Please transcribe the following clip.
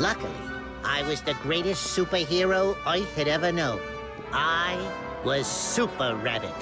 Luckily, I was the greatest superhero Earth had ever known. I was Super Rabbit.